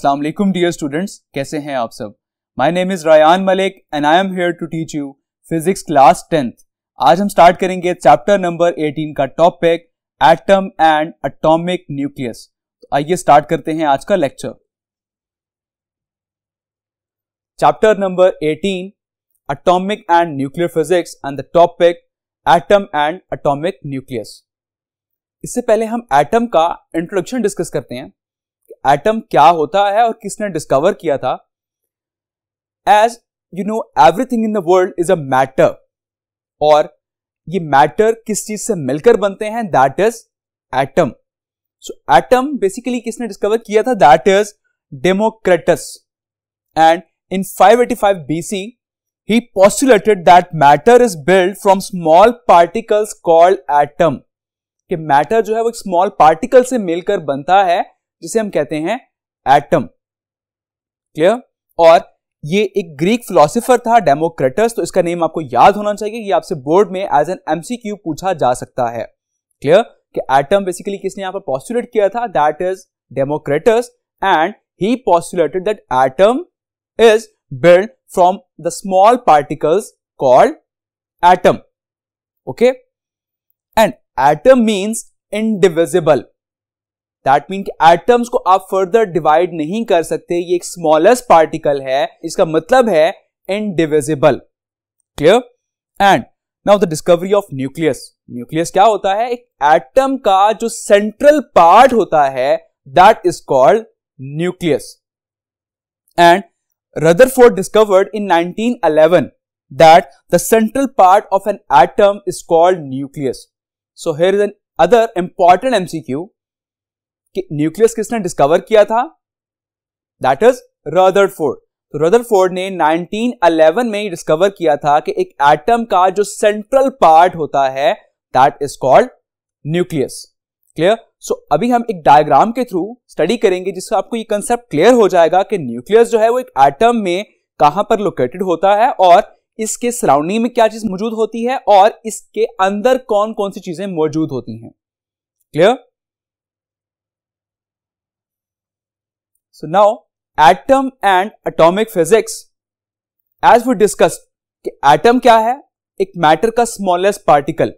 अस्सलाम वालेकुम dear students कैसे हैं आप सब? My name is Rayan Malik and I am here to teach you physics class tenth आज हम स्टार्ट करेंगे चैप्टर नंबर 18 का topic atom and atomic nucleus तो आइए स्टार्ट करते हैं आज का lecture chapter number 18 atomic and nuclear physics and the topic atom and atomic nucleus इससे पहले हम एटम का इंट्रोडक्शन डिस्कस करते हैं. एटम क्या होता है और किसने डिस्कवर किया था? As you know everything in the world is a matter और ये मैटर किस चीज़ से मिलकर बनते हैं? That is atom so atom basically किसने डिस्कवर किया था? That is Democritus and in 585 BC he postulated that matter is built from small particles called atom. कि मैटर जो है वो स्मॉल पार्टिकल से मिलकर बनता है जिसे हम कहते हैं एटम क्लियर और ये एक ग्रीक फिलोसोफर था डेमोक्रेटस तो इसका नेम आपको याद होना चाहिए ये आपसे बोर्ड में एज एन एमसीक्यू पूछा जा सकता है। क्लियर कि एटम बेसिकली किसने यहाँ पर पॉस्टुलेट किया था? That is Democritus and he postulated that atom is build from the small particles called atom okay and atom means indivisible that mean कि एटम्स को आप फर्दर डिवाइड नहीं कर सकते, ये एक स्मॉलेस्ट पार्टिकल है, इसका मतलब है indivisible clear and now the discovery of nucleus nucleus क्या होता है? एक एटम का जो सेंट्रल पार्ट होता है that is called nucleus and Rutherford discovered in 1911 that the central part of an atom is called nucleus. So, here is an other important MCQ कि nucleus किसने डिस्कवर किया था? दैट इज़ रदरफोर्ड तो Rutherford ने 1911 में discover किया था कि एक एटम का जो सेंट्रल पार्ट होता है that is called nucleus clear so अभी हम एक डायग्राम के थ्रू स्टडी करेंगे जिससे आपको ये कंसेप्ट क्लियर हो जाएगा कि न्यूक्लियस जो है वो एक एटम में कहाँ पर लोकेटेड होता है और इसके सराउंडिंग में क्या चीज़ मौजूद होती है और इसके अंदर कौन कौन सी चीज़ें मौजूद होती हैं। Clear So now, atom and atomic physics, as we discussed, कि एटम क्या है? एक मैटर का स्मॉलेस्ट पार्टिकल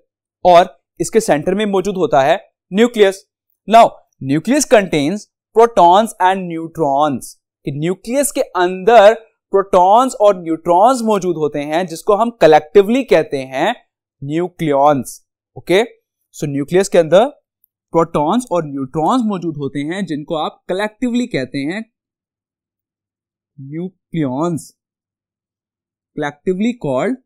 और इसके सेंटर में मौजूद होता है nucleus now nucleus contains protons and neutrons कि न्यूक्लियस के अंदर प्रोटॉन्स और न्यूट्रॉन्स मौजूद होते हैं, जिसको हम कलेक्टिवली कहते हैं न्यूक्लियॉन्स ओके सो न्यूक्लियस के अंदर प्रोटॉन्स और न्यूट्रॉन्स मौजूद होते हैं, जिनको आप कलेक्टिवली कहते हैं nucleons collectively called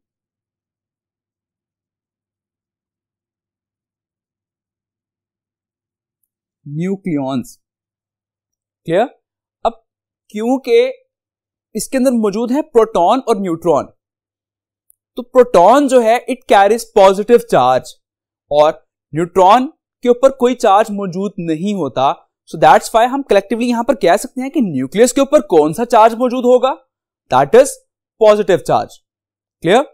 nucleons clear अब क्योंकि इसके अंदर मौजूद है प्रोटॉन और न्यूट्रॉन तो प्रोटॉन जो है इट कैरीज पॉजिटिव चार्ज और न्यूट्रॉन के ऊपर कोई चार्ज मौजूद नहीं होता। सो दैट्स वाई हम कलेक्टिवली यहाँ पर कह सकते हैं कि न्यूक्लियस के ऊपर कौन सा चार्ज मौजूद होगा? That is positive charge clear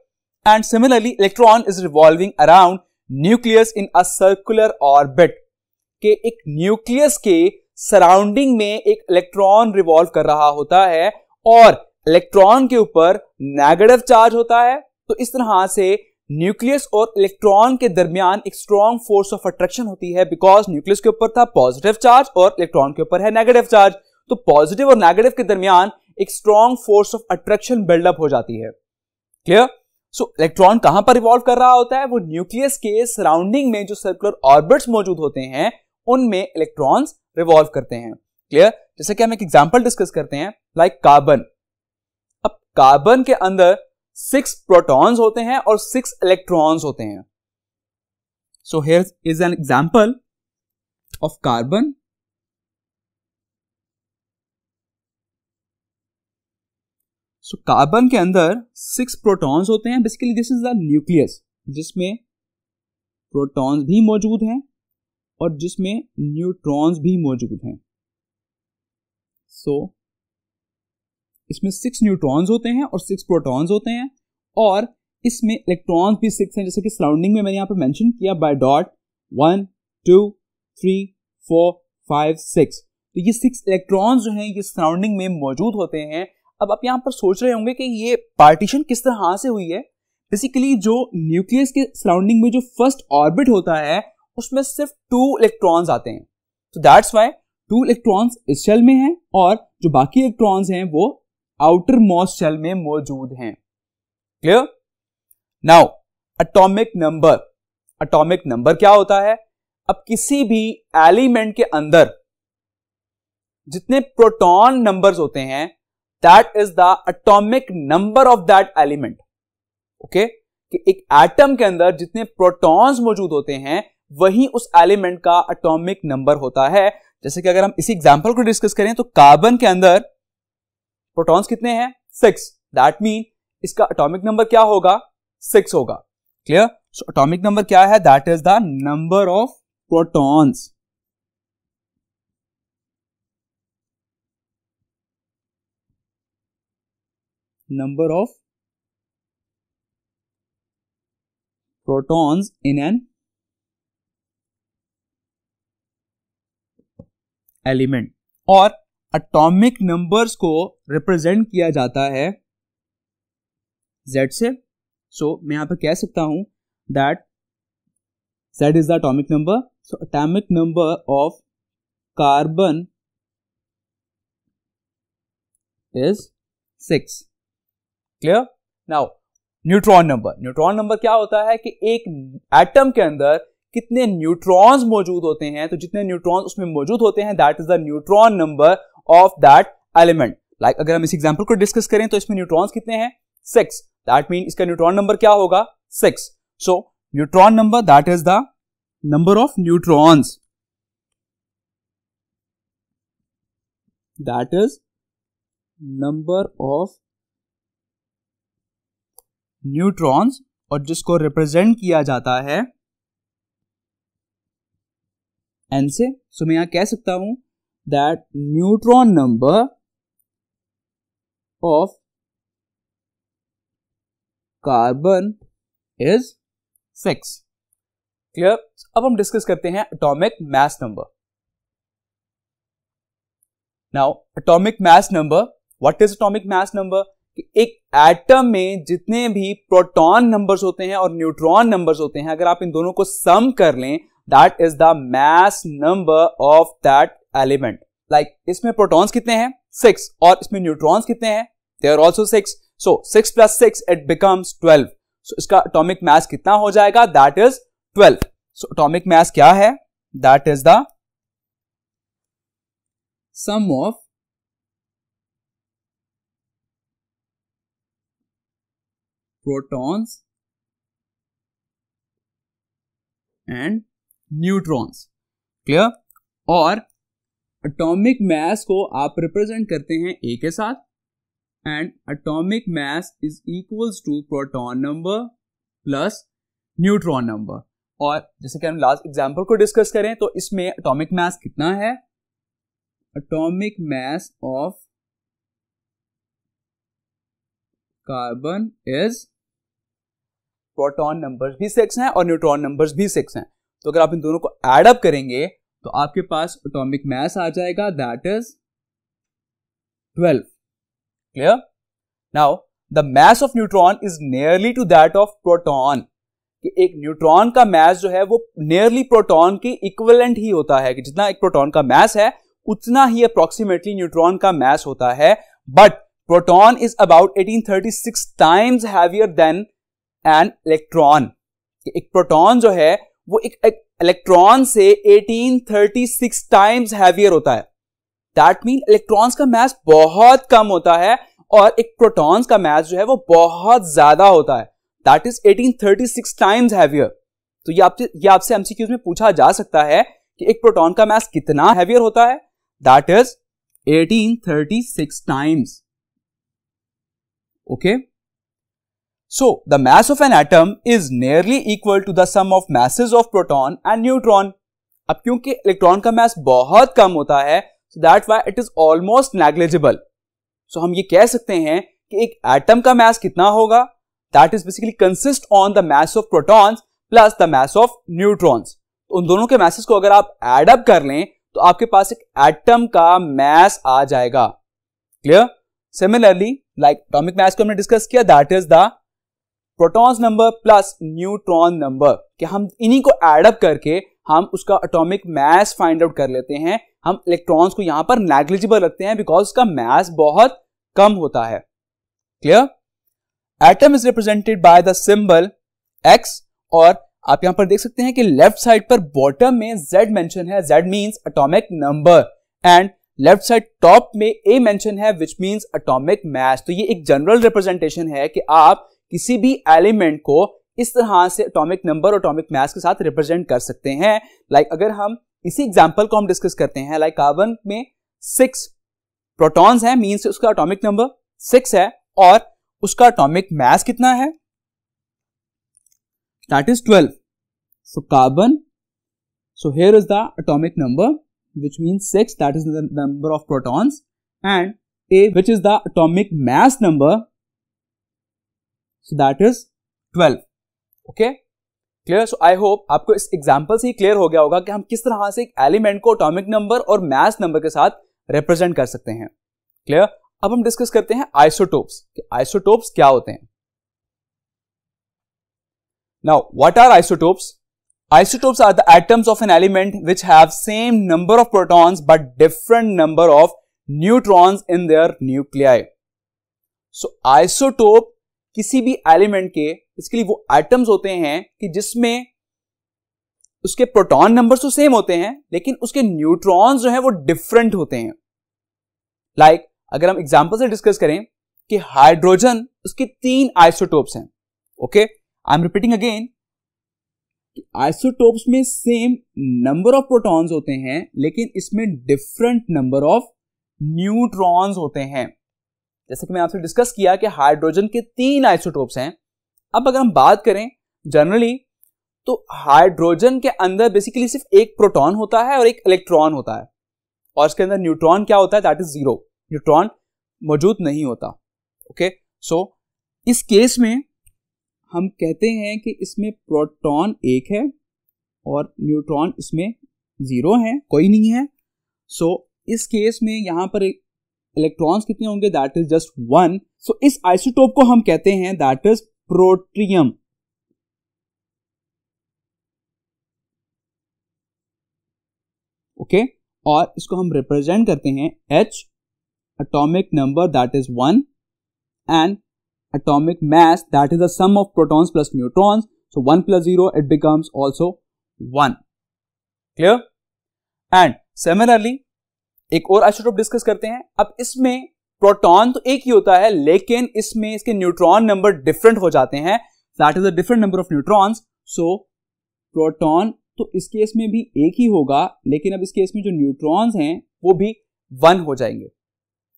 and similarly electron is revolving around nucleus in a circular orbit के एक न्यूक्लियस के सराउंडिंग में एक इलेक्ट्रॉन रिवॉल्व कर रहा होता है और इलेक्ट्रॉन के ऊपर नेगेटिव चार्ज होता है। तो इस तरह से न्यूक्लियस और इलेक्ट्रॉन के दरमियान एक स्ट्रॉन्ग फोर्स ऑफ़ अट्रैक्शन होती है बिकॉज़ न्यूक्लियस के ऊपर था पॉजिटिव चार्ज और इलेक्ट्रॉन के ऊपर है नेगेटिव चार्ज तो पॉजिटिव और नेगेटिव के दरमियान एक strong force of attraction buildup हो जाती है. क्लियर सो इलेक्ट्रॉन कहाँ पर इवॉल्व कर रहा होता है? वो न्यूक्लियस के सराउंडिंग में जो सर्कुलर ऑर्बिट्स मौजूद होते हैं, उनमें इलेक्ट्रॉन्स रिवॉल्व करते हैं. क्लियर जैसे कि हम एक एग्जांपल डिस्कस करते हैं लाइक like कार्बन अब कार्बन के अंदर सिक्स प्रोटॉन्स होते हैं और सिक्स इलेक्ट्रॉन्स होते हैं। So here is an example of carbon so carbon के अंदर सिक्स प्रोटॉन्स होते हैं। Basically this is the nucleus जिसमें प्रोटॉन्स भी मौजूद हैं और जिसमें न्यूट्रॉन्स भी मौजूद हैं। सो so, इसमें सिक्स न्यूट्रॉन्स होते हैं और सिक्स प्रोटॉन्स होते हैं और इसमें इलेक्ट्रॉन्स भी सिक्स हैं, जैसे कि सराउंडिंग में मैंने यहाँ पर मेंशन किया by dot one two three four five six तो ये सिक्स इलेक्ट्रॉन्स जो हैं, ये सराउंडिंग में मौजूद होते हैं। अब आप यहाँ पर सोच रहे होंगे कि ये पार्टीशन किस तरह से हुई है? बेसिकली जो न्यूक्लियस के सराउंडिंग में जो फ़र्स्ट ऑर्बिट होता है, उसमें सिर्फ़ टू इलेक्ट्रॉन्स आते हैं। तो दैट्स वाई टू इलेक्ट्रॉन्स इस शेल में हैं और जो बाकी इलेक्ट्रॉन्स हैं, वो आउटर मोस्ट शेल में मौजूद हैं। Clear now atomic number atomic number क्या होता है? अब किसी भी एलिमेंट के अंदर जितने प्रोटॉन नंबर्स होते हैं that is the atomic number of that element okay कि एक एटम के अंदर जितने प्रोटॉन्स मौजूद होते हैं, वही उस एलिमेंट का अटोमिक नंबर होता है। जैसे कि अगर हम इसी एग्जांपल को डिस्कस करें तो कार्बन के अंदर प्रोटॉन्स कितने हैं? सिक्स दैट मीन इसका अटोमिक नंबर क्या होगा? सिक्स होगा. क्लियर सो अटोमिक नंबर क्या है? That is the number of protons number of protons in an element और एटॉमिक नंबर्स को रिप्रेजेंट किया जाता है जेड से। सो so, मैं यहाँ पर कह सकता हूँ that zed is the atomic number so atomic number of carbon is six clear now neutron number neutron number क्या होता है कि एक एटम के अंदर कितने न्यूट्रॉन्स मौजूद होते हैं? तो जितने न्यूट्रॉन्स उसमें मौजूद होते हैं that is the neutron number of that element like अगर हम इस एग्ज़ाम्पल को डिस्कस करें तो इसमें न्यूट्रॉन्स कितने हैं? सिक्स दैट मीन इसका न्यूट्रॉन नंबर क्या होगा? Six so neutron number that is the number of neutrons that is number of neutrons और जिसको रिप्रेजेंट किया जाता है एन से। सो मैं यहाँ कह सकता हूँ that neutron number of carbon is six clear अब हम डिस्कस करते हैं atomic mass number now atomic mass number what is atomic mass number कि एक एटम में जितने भी प्रोटॉन नंबर्स होते हैं और न्यूट्रॉन नंबर्स होते हैं, अगर आप इन दोनों को सम कर लें that is the mass number of that element. Like इसमें प्रोटॉन्स कितने हैं? सिक्स और इसमें न्यूट्रॉन्स कितने हैं? They are also six so six plus six it becomes twelve so इसका अटोमिक मैस कितना हो जाएगा? That is twelve so atomic mass क्या है? That is the sum of protons and neutrons clear और एटॉमिक मैस को आप represent करते हैं ए के साथ and atomic mass is equals to proton number plus neutron number और जैसे कि हम लास्ट एग्जांपल को डिस्कस करें तो इसमें एटॉमिक मैस कितना है? Atomic mass of carbon is proton numbers भी सिक्स हैं और न्यूट्रॉन नंबर्स भी सिक्स हैं। तो अगर आप इन दोनों को एड अप करेंगे तो आपके पास एटॉमिक मैस आ जाएगा that is twelve clear now the mass of neutron is nearly to that of proton कि एक न्यूट्रॉन का मैस जो है वो नियरली प्रोटॉन के इक्वलेंट ही होता है कि जितना एक प्रोटॉन का मैस है उतना ही अप्रोक्सीमेटली न्यूट्रॉन का मैस होता है। But proton is about 1836 times heavier than an electron एक प्रोटॉन जो है वो एक, एक इलेक्ट्रॉन से 1836 टाइम्स हैवियर होता है। दैट मीन इलेक्ट्रॉन्स का मैस बहुत कम होता है और एक प्रोटॉन्स का मैस जो है वो बहुत ज़्यादा होता है। दैट इज़ 1836 टाइम्स हैवियर तो ये आपसे ये आपसे एमसीक्यूज में पूछा जा सकता है कि एक प्रोटॉन का मैस कितना हैवियर होता है। That is 1836 times okay So, the mass of an atom is nearly equal to the sum of masses of proton and neutron. अब क्योंकि इलेक्ट्रॉन का मास बहुत कम होता है so that why it is almost negligible so हम ये कह सकते हैं कि एक एटम का मास कितना होगा? That is basically consist on the mass of protons plus the mass of neutrons उन दोनों के मैसेज को अगर आप एड अप कर लें तो आपके पास एक एटम का मैस आ जाएगा. Clear similarly like atomic mass को हमने डिस्कस किया that is the protons number plus neutron number कि हम इन्हीं को एडअप करके हम उसका एटॉमिक मैस फाइंड आउट कर लेते हैं। हम इलेक्ट्रॉन्स को यहाँ पर नेग्लिजिबल रखते हैं बिकॉज़ उसका मैस बहुत कम होता है। Clear atom is represented by the symbol X और आप यहाँ पर देख सकते हैं कि लेफ़्ट साइड पर बॉटम में जेड मेंशन है। Zed means atomic number and left side top में ए मेंशन है विच मींस एटॉमिक मैस तो ये एक जनरल रिप्रेजेंटेशन है कि आप किसी भी एलिमेंट को इस तरह से एटॉमिक नंबर और मैस के साथ रिप्रेजेंट कर सकते हैं। लाइक like, अगर हम इसी एग्ज़ाम्पल को हम डिस्कस करते हैं लाइक like कार्बन में सिक्स प्रोटॉन्स है मींस उसका एटॉमिक नंबर सिक्स है और उसका एटॉमिक मैस कितना है? That is 12 so, carbon, so here is the atomic number, which means 6 that is the number of protons, and a, which is the atomic mass number so that is twelve okay clear so I hope आपको इस example से ही clear हो गया होगा कि हम किस तरह से एक एलिमेंट को अटोमिक नंबर और मैथ नंबर के साथ रिप्रेजेंट कर सकते हैं। क्लियर अब हम डिस्कस करते हैं आइसोटोप्स आइसोटोप्स क्या होते हैं। Now what are isotopes isotopes are the atoms of an element which have same number of protons but different number of neutrons in their nuclei so isotope किसी भी element के इसके लिए वो एटम्स होते हैं कि जिसमें उसके प्रोटॉन नंबर तो सेम होते हैं लेकिन उसके न्यूट्रॉन्स जो है वो डिफरेंट होते हैं। लाइक like, अगर हम एग्जांपल से डिस्कस करें कि हाइड्रोजन उसके तीन आइसोटोप्स हैं। Okay I am repeating again isotopes में सेम नंबर ऑफ़ प्रोटॉन्स होते हैं लेकिन इसमें डिफरेंट नंबर ऑफ़ न्यूट्रॉन्स होते हैं। जैसे कि मैं आपसे डिस्कस किया कि हाइड्रोजन के तीन आइसोटोप्स हैं। अब अगर हम बात करें जनरली तो हाइड्रोजन के अंदर बेसिकली सिर्फ़ एक प्रोटॉन होता है और एक इलेक्ट्रॉन होता है। और इसके अंदर न्यूट्रॉन क्या होता है? दैट इज़ ज़ीरो न्यूट्रॉन मौजूद नहीं होता। ओके सो so, इस केस में हम कहते हैं कि इसमें प्रोटॉन एक है और न्यूट्रॉन इसमें ज़ीरो है कोई नहीं है। सो so, इस केस में यहाँ पर इलेक्ट्रॉन्स कितने होंगे that is just one so इस आइसोटोप को हम कहते हैं दैट इज़ प्रोट्रियम ओके और इसको हम रिप्रेजेंट करते हैं H atomic number that is one and atomic mass that is the sum of protons plus neutrons. So 1 plus 0 it becomes also 1. Clear? And similarly एक और आइसोटोप डिस्कस करते हैं। अब इसमें प्रोटॉन तो एक ही होता है, लेकिन इसमें इसके न्यूट्रॉन नंबर डिफरेंट हो जाते हैं। That is a different number of neutrons so proton तो इस केस में भी एक ही होगा, लेकिन अब इस केस में जो न्यूट्रॉन्स हैं, वो भी वन हो जाएँगे।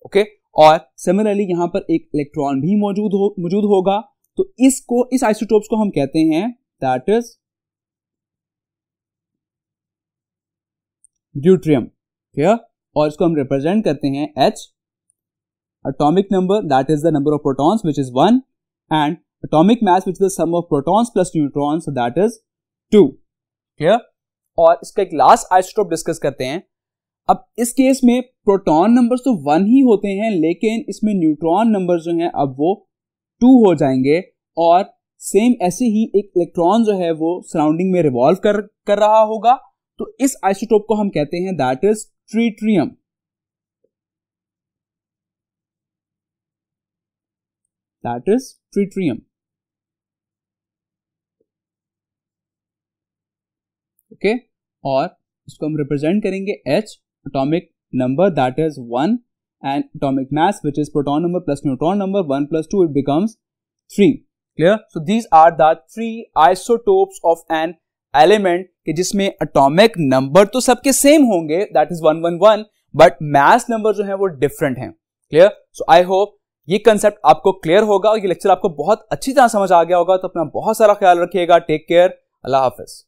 ओके? okay? और सिमिलरली यहाँ पर एक इलेक्ट्रॉन भी मौजूद हो, मौजूद होगा। तो इसको, इस आइसोटोप्स को हम कहते हैं दैट इज़ ड्यूट्रियम क्लियर और इसको हम रिप्रेजेंट करते हैं H atomic number, that is the number of protons, which is 1 and atomic mass, which is the sum of protons plus neutrons, so that is 2 clear? और इसका एक last isotope discuss करते हैं। अब इस केस में प्रोटॉन नंबर्स तो one ही होते हैं, लेकिन इसमें न्यूट्रॉन नंबर जो हैं, अब वो टू हो जाएँगे। और सेम ऐसे ही एक इलेक्ट्रॉन जो है, वो सराउंडिंग में रिवॉल्व कर कर रहा होगा। तो इस आइसोटोप को हम कहते हैं that is tritium that is tritium okay और इसको हम रिप्रेजेंट करेंगे H atomic number that is 1 and atomic mass which is proton number plus neutron number 1 plus 2 it becomes 3 clear so these are the three isotopes of an element कि जिसमें atomic number तो सबके same होंगे that is one one one but mass number जो है वो different हैं. Clear so I hope ये कंसेप्ट आपको क्लियर होगा और ये लेक्चर आपको बहुत अच्छी तरह समझ आ गया होगा तो अपना बहुत सारा ख्याल रखिएगा. टेक केयर अल्लाह हाफिज.